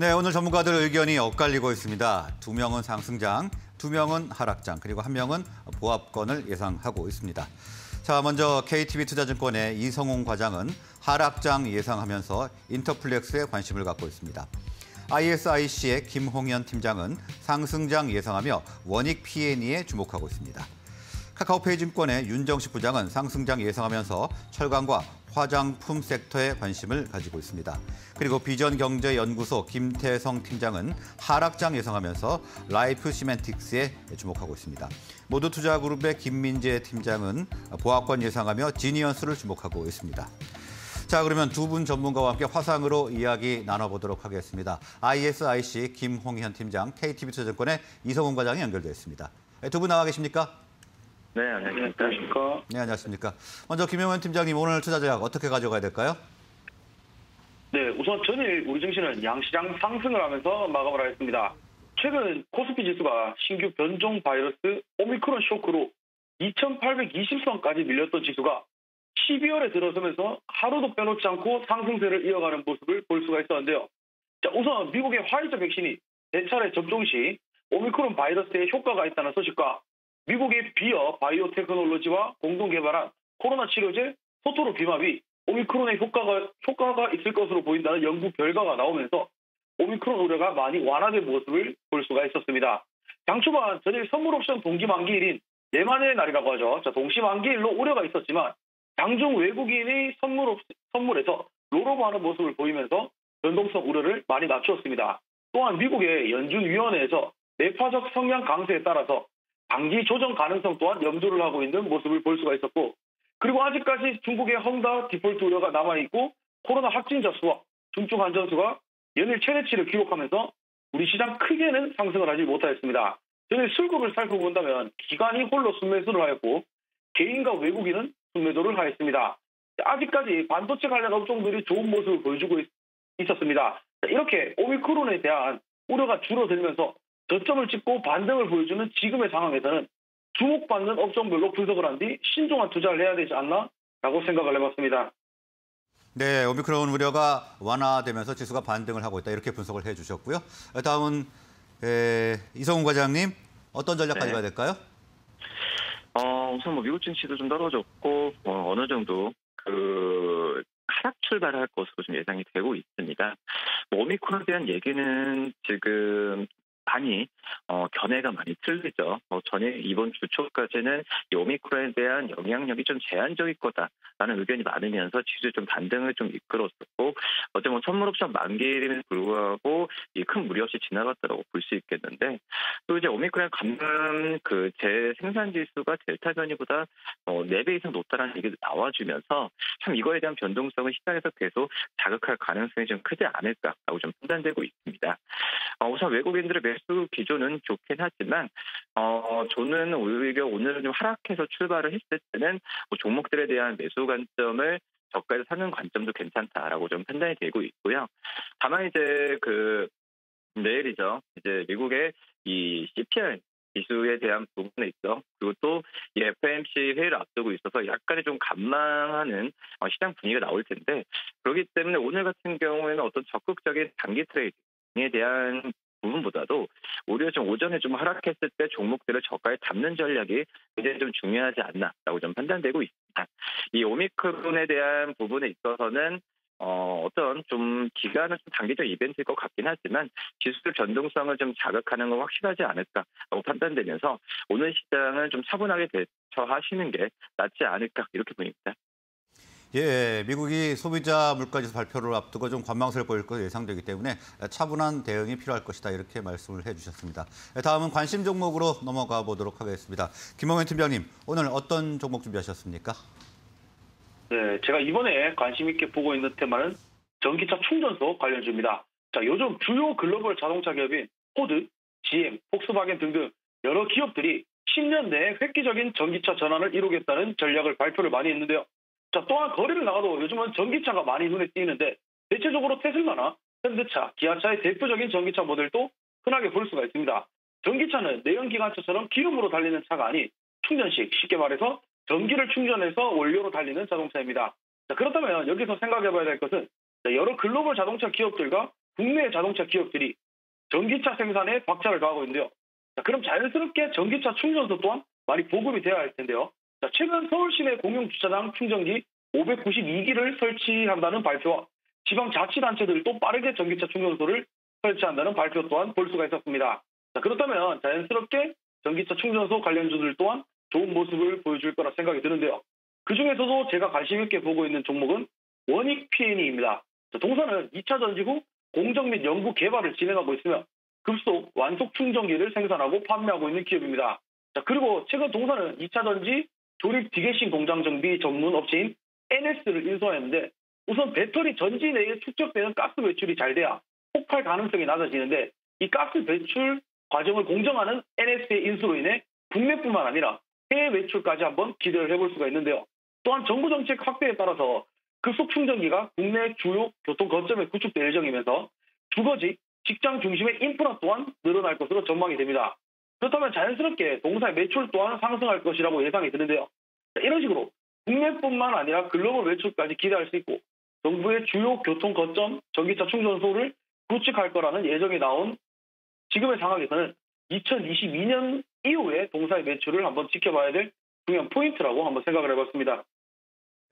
네, 오늘 전문가들 의견이 엇갈리고 있습니다. 두 명은 상승장, 두 명은 하락장, 그리고 한 명은 보합권을 예상하고 있습니다. 자, 먼저 KTB 투자증권의 이성웅 과장은 하락장 예상하면서 인터플렉스에 관심을 갖고 있습니다. ISIC의 김홍현 팀장은 상승장 예상하며 원익 P&E에 주목하고 있습니다. 카카오페이 증권의 윤정식 부장은 상승장 예상하면서 철강과 화장품 섹터에 관심을 가지고 있습니다. 그리고 비전경제연구소 김태성 팀장은 하락장 예상하면서 라이프시맨틱스에 주목하고 있습니다. 모두 투자그룹의 김민재 팀장은 보합권 예상하며 지니언스를 주목하고 있습니다. 자, 그러면 두 분 전문가와 함께 화상으로 이야기 나눠보도록 하겠습니다. ISIC 김홍현 팀장, KTB 투자증권의 이성훈 과장이 연결되어 있습니다. 네, 두분 나와 계십니까? 네, 안녕하십니까. 네, 안녕하십니까. 먼저 김영원 팀장님 오늘 투자 전략 어떻게 가져가야 될까요? 네, 우선 전일 우리 증시는 양시장 상승을 하면서 마감을 하였습니다. 최근 코스피 지수가 신규 변종 바이러스 오미크론 쇼크로 2820선까지 밀렸던 지수가 12월에 들어서면서 하루도 빼놓지 않고 상승세를 이어가는 모습을 볼 수가 있었는데요. 자, 우선 미국의 화이자 백신이 대차례 접종 시 오미크론 바이러스에 효과가 있다는 소식과 미국의 비어 바이오 테크놀로지와 공동 개발한 코로나 치료제 소트로비맙이 오미크론에 효과가 효과가 있을 것으로 보인다는 연구 결과가 나오면서 오미크론 우려가 많이 완화된 모습을 볼 수가 있었습니다. 장 초반 전일 선물 옵션 동기 만기일인 네 마녀의 날이라고 하죠. 자, 동시 만기일로 우려가 있었지만 장중 외국인이 선물 옵, 선물에서 rollover하는 모습을 보이면서 변동성 우려를 많이 낮추었습니다. 또한 미국의 연준위원회에서 내파적 성향 강세에 따라서 단기 조정 가능성 또한 염두를 하고 있는 모습을 볼 수가 있었고 그리고 아직까지 중국의 헝다 디폴트 우려가 남아있고 코로나 확진자 수와 중증 환자 수가 연일 최대치를 기록하면서 우리 시장 크게는 상승을 하지 못하였습니다. 저희 술국을 살펴본다면 기관이 홀로 순매수를 하였고 개인과 외국인은 순매도를 하였습니다. 아직까지 반도체 관련 업종들이 좋은 모습을 보여주고 있, 었습니다 이렇게 오미크론에 대한 우려가 줄어들면서 저점을 찍고 반등을 보여주는 지금의 상황에서는 주목받는 업종별로 분석을 한 뒤 신중한 투자를 해야 되지 않나라고 생각을 해봤습니다. 네, 오미크론 우려가 완화되면서 지수가 반등을 하고 있다 이렇게 분석을 해주셨고요. 다음은 에, 이성훈 과장님 어떤 전략 네. 가져가야 될까요? 어, 우선 뭐 미국 증시도 좀 떨어졌고 어, 어느 정도 그 하락 출발할 것으로 좀 예상이 되고 있습니다. 뭐 오미크론에 대한 얘기는 지금 많이 어, 견해가 많이 틀리죠. 어, 전에 이번 주 초까지는 이 오미크론에 대한 영향력이 좀 제한적일 거다라는 의견이 많으면서 지수 좀 반등을 좀 이끌었었고 어제 뭐 선물 옵션 만기일에도 불구하고 이큰 무리 없이 지나갔다고 볼 수 있겠는데 또 이제 오미크론 감염 그 재생산 지수가 델타 변이보다 어, 4배 이상 높다는 얘기도 나와주면서 참 이거에 대한 변동성은 시장에서 계속 자극할 가능성이 좀 크지 않을까라고 좀 판단되고 있습니다. 어, 우선 외국인들의 매수 기조는 좋긴 하지만 어, 저는 오히려 오늘은 좀 하락해서 출발을 했을 때는 뭐 종목들에 대한 매수 관점을 저가에서 사는 관점도 괜찮다라고 좀 판단이 되고 있고요. 다만 이제 그 내일이죠. 이제 미국의 이 CPI 지수에 대한 부분에 있어 그리고 또 이 FMC 회의를 앞두고 있어서 약간의 좀 감망하는 어, 시장 분위기가 나올 텐데 그렇기 때문에 오늘 같은 경우에는 어떤 적극적인 단기 트레이딩에 대한 부분보다도 오히려 좀 오전에 좀 하락했을 때 종목들을 저가에 담는 전략이 굉장히 좀 중요하지 않나라고 좀 판단되고 있습니다. 이 오미크론에 대한 부분에 있어서는 어, 어떤 좀 기간은 좀 단기적 이벤트일 것 같긴 하지만 지수의 변동성을 좀 자극하는 건 확실하지 않을까라고 판단되면서 오늘 시장은 좀 차분하게 대처하시는 게 낫지 않을까 이렇게 보입니다. 예, 미국이 소비자 물가지수 발표를 앞두고 좀 관망세를 보일 것으로 예상되기 때문에 차분한 대응이 필요할 것이다 이렇게 말씀을 해주셨습니다. 다음은 관심 종목으로 넘어가 보도록 하겠습니다. 김홍현 팀장님, 오늘 어떤 종목 준비하셨습니까? 네, 제가 이번에 관심 있게 보고 있는 테마는 전기차 충전소 관련주입니다. 자, 요즘 주요 글로벌 자동차 기업인 포드, GM, 폭스바겐 등등 여러 기업들이 10년 내에 획기적인 전기차 전환을 이루겠다는 전략을 발표를 많이 했는데요. 자, 또한 거리를 나가도 요즘은 전기차가 많이 눈에 띄는데 대체적으로 테슬라나 현대차, 기아차의 대표적인 전기차 모델도 흔하게 볼 수가 있습니다. 전기차는 내연기관차처럼 기름으로 달리는 차가 아닌 충전식, 쉽게 말해서 전기를 충전해서 원료로 달리는 자동차입니다. 자, 그렇다면 여기서 생각해 봐야 될 것은 여러 글로벌 자동차 기업들과 국내 자동차 기업들이 전기차 생산에 박차를 가하고 있는데요. 자, 그럼 자연스럽게 전기차 충전소 또한 많이 보급이 되어야 할 텐데요. 자, 최근 서울시내 공용주차장 충전기 592기를 설치한다는 발표와 지방자치단체들도 빠르게 전기차 충전소를 설치한다는 발표 또한 볼 수가 있었습니다. 자, 그렇다면 자연스럽게 전기차 충전소 관련주들 또한 좋은 모습을 보여줄 거라 생각이 드는데요. 그 중에서도 제가 관심 있게 보고 있는 종목은 원익 P&E입니다. 동사는 2차 전지 후 공정 및 연구 개발을 진행하고 있으며 급속 완속 충전기를 생산하고 판매하고 있는 기업입니다. 자, 그리고 최근 동사는 2차 전지 조립 디게싱 공장 정비 전문 업체인 NS를 인수했는데 우선 배터리 전지 내에 축적되는 가스 배출이 잘 돼야 폭발 가능성이 낮아지는데 이 가스 배출 과정을 공정하는 NS의 인수로 인해 국내뿐만 아니라 해외 매출까지 한번 기대를 해볼 수가 있는데요. 또한 정부 정책 확대에 따라서 급속 충전기가 국내 주요 교통 거점에 구축될 예정이면서 주거지, 직장 중심의 인프라 또한 늘어날 것으로 전망이 됩니다. 그렇다면 자연스럽게 동사의 매출 또한 상승할 것이라고 예상이 드는데요. 이런 식으로 국내뿐만 아니라 글로벌 매출까지 기대할 수 있고 정부의 주요 교통 거점 전기차 충전소를 구축할 거라는 예정이 나온 지금의 상황에서는 2022년 이후에 동사의 매출을 한번 지켜봐야 될 중요한 포인트라고 한번 생각을 해봤습니다.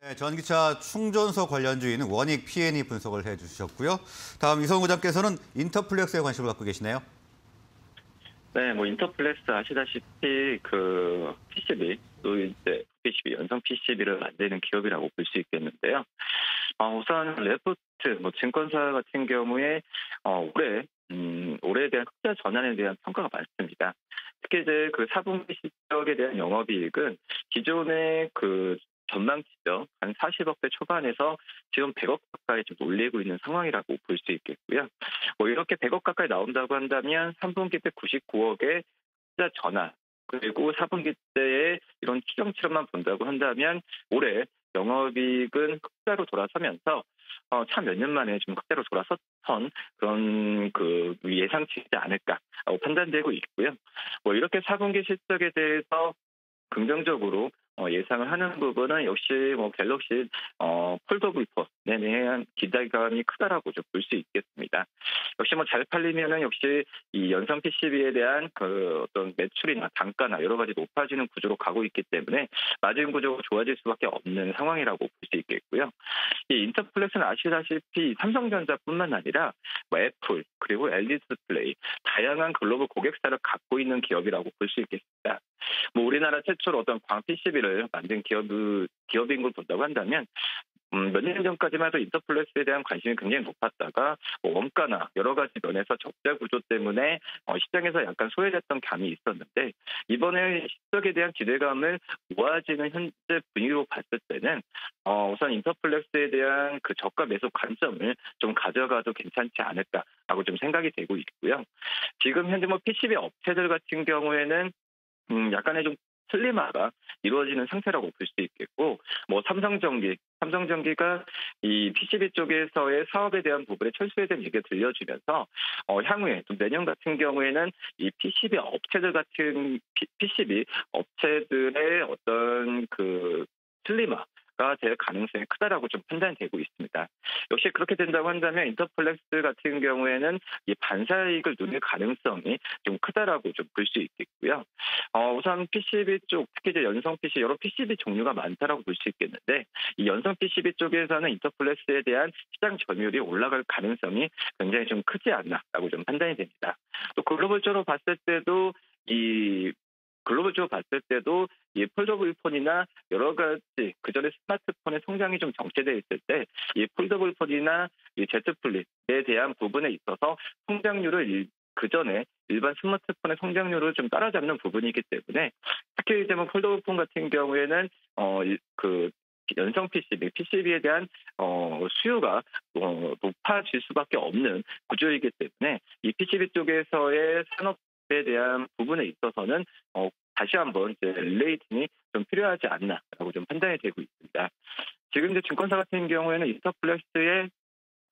네, 전기차 충전소 관련주인 원익 P&E 분석을 해주셨고요. 다음 이성 부장께서는 인터플렉스에 관심을 갖고 계시네요. 네, 뭐 인터플렉스 아시다시피 그 PCB 또 이제 PCB 연성 PCB를 만드는 기업이라고 볼 수 있겠는데요. 어, 우선 레포트 뭐 증권사 같은 경우에 어, 올해 음, 올해에 대한 흑자 전환에 대한 평가가 많습니다. 특히 이제 그 4분기 실적에 대한 영업이익은 기존의 그 전망치죠. 한 40억대 초반에서 지금 100억 가까이 좀 올리고 있는 상황이라고 볼 수 있겠고요. 뭐 이렇게 100억 가까이 나온다고 한다면 3분기 때 99억의 흑자 전환 그리고 4분기 때에 이런 추정치로만 본다고 한다면 올해 영업이익은 흑자로 돌아서면서 어, 참몇 년 만에 좀 흑자로 돌아섰던 그런 그 예상치지 않을까라고 판단되고 있고요. 뭐 이렇게 4분기 실적에 대해서 긍정적으로 어, 예상을 하는 부분은 역시 뭐 갤럭시 어, 폴더블 폰에 대한 기대감이 크다라고 좀 볼 수 있겠습니다. 역시 뭐 잘 팔리면은 역시 이 연성 PCB에 대한 그 어떤 매출이나 단가나 여러 가지 높아지는 구조로 가고 있기 때문에 마진 구조가 좋아질 수밖에 없는 상황이라고 볼 수 있겠고요. 이 인터플렉스는 아시다시피 삼성전자뿐만 아니라 뭐 애플 그리고 LG 디스플레이 다양한 글로벌 고객사를 갖고 있는 기업이라고 볼 수 있겠습니다. 뭐 우리나라 최초로 어떤 광 PCB를 만든 기업 기업인 걸 본다고 한다면 음, 몇 년 전까지만 해도 인터플렉스에 대한 관심이 굉장히 높았다가 뭐 원가나 여러 가지 면에서 적자 구조 때문에 어, 시장에서 약간 소외됐던 감이 있었는데 이번에 실적에 대한 기대감을 모아지는 현재 분위기로 봤을 때는 어, 우선 인터플렉스에 대한 그 저가 매수 관점을 좀 가져가도 괜찮지 않을까라고 좀 생각이 되고 있고요. 지금 현재 뭐 PCB 업체들 같은 경우에는 음, 약간의 좀 슬림화가 이루어지는 상태라고 볼 수 있겠고, 뭐 삼성전기, 삼성전기가 이 PCB 쪽에서의 사업에 대한 부분에 철수에 대한 얘기가 들려주면서 어, 향후에 또 내년 같은 경우에는 이 PCB 업체들 같은 PCB 업체들의 어떤 그 슬림화 가 될 가능성이 크다라고 좀 판단되고 있습니다. 역시 그렇게 된다고 한다면 인터플렉스 같은 경우에는 이 반사이익을 누릴 가능성이 좀 크다라고 좀 볼 수 있겠고요. 어, 우선 PCB 쪽, 특히 이제 연성 PC 여러 PCB 종류가 많다라고 볼 수 있겠는데 이 연성 PCB 쪽에서는 인터플렉스에 대한 시장 점유율이 올라갈 가능성이 굉장히 좀 크지 않나라고 좀 판단이 됩니다. 또 글로벌적으로 봤을 때도 이 글로벌적으로 봤을 때도 이 폴더블 폰이나 여러 가지 그 전에 스마트폰의 성장이 좀 정체되어 있을 때 이 폴더블 폰이나 이 Z Flip에 대한 부분에 있어서 성장률을 그 전에 일반 스마트폰의 성장률을 좀 따라잡는 부분이기 때문에 특히 이제 뭐 폴더블 폰 같은 경우에는 어, 그 연성 PCB, PCB에 대한 어, 수요가 어, 높아질 수밖에 없는 구조이기 때문에 이 PCB 쪽에서의 산업 에 대한 부분에 있어서는 어, 다시 한번 이제 레이팅이 좀 필요하지 않나라고 좀 판단이 되고 있습니다. 지금 이제 증권사 같은 경우에는 인터플렉스의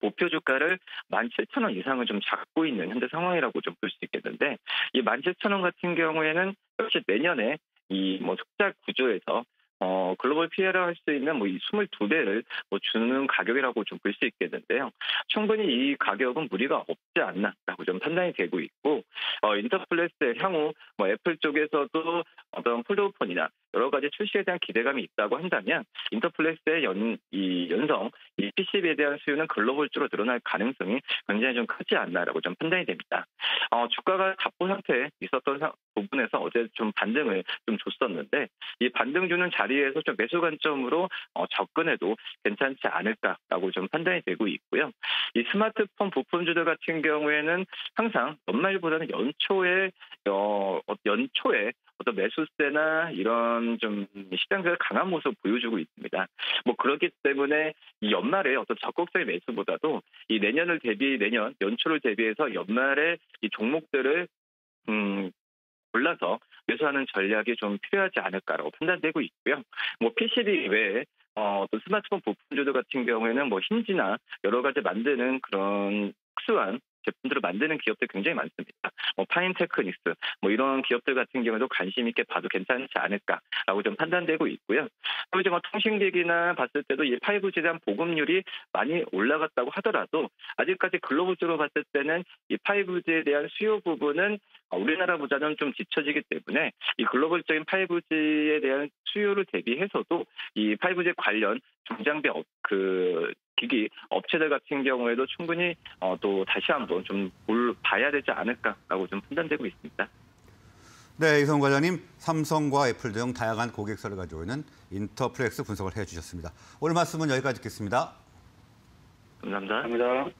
목표 주가를 17,000원 이상을 좀 잡고 있는 현재 상황이라고 좀 볼 수 있겠는데 이 17,000원 같은 경우에는 역시 내년에 이 뭐 흑자 구조에서 어, 글로벌 PL을 할수 있는 뭐이 22배를 뭐 주는 가격이라고 좀 볼 수 있겠는데요. 충분히 이 가격은 무리가 없지 않나라고 좀 판단이 되고 있고, 어, 인터플래스의 향후 뭐 애플 쪽에서도 어떤 폴더폰이나 여러 가지 출시에 대한 기대감이 있다고 한다면 인터플래스의 연, 이 연성, 이 PCB에 대한 수요는 글로벌적으로 늘어날 가능성이 굉장히 좀 크지 않나라고 좀 판단이 됩니다. 어, 주가가 답보 상태에 좀 반등을 좀 줬었는데 이 반등 주는 자리에서 좀 매수 관점으로 어, 접근해도 괜찮지 않을까라고 좀 판단이 되고 있고요. 이 스마트폰 부품주들 같은 경우에는 항상 연말보다는 연초에 어, 어, 연초에 어떤 매수세나 이런 좀 시장들 강한 모습 보여주고 있습니다. 뭐 그렇기 때문에 이 연말에 어떤 적극적인 매수보다도 이 내년을 대비 내년 연초를 대비해서 연말에 이 종목들을 음 골라서 매수하는 전략이 좀 필요하지 않을까라고 판단되고 있고요. 뭐 PCB 외에 어, 또 스마트폰 부품주들 같은 경우에는 뭐 힌지나 여러 가지 만드는 그런 특수한 제품들을 만드는 기업들 굉장히 많습니다. 뭐 파인테크닉스 뭐 이런 기업들 같은 경우도 관심 있게 봐도 괜찮지 않을까라고 좀 판단되고 있고요. 또 이제 뭐 통신기기나 봤을 때도 이 5G에 대한 보급률이 많이 올라갔다고 하더라도 아직까지 글로벌적으로 봤을 때는 이 5G에 대한 수요 부분은 어, 우리나라보다는 좀 뒤처지기 때문에 이 글로벌적인 5G에 대한 수요를 대비해서도 이 5G 관련 중장비 업, 그 기기 업체들 같은 경우에도 충분히 어, 또 다시 한번 좀 볼 봐야 되지 않을까라고 좀 판단되고 있습니다. 네, 이성 과장님, 삼성과 애플 등 다양한 고객사를 가지고 있는 인터플렉스 분석을 해주셨습니다. 오늘 말씀은 여기까지 듣겠습니다. 감사합니다. 감사합니다.